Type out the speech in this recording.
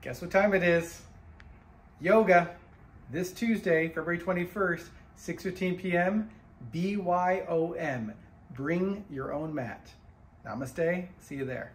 Guess what time it is? Yoga this Tuesday, February 21st, 6.15 p.m., BYOM. Bring your own mat. Namaste. See you there.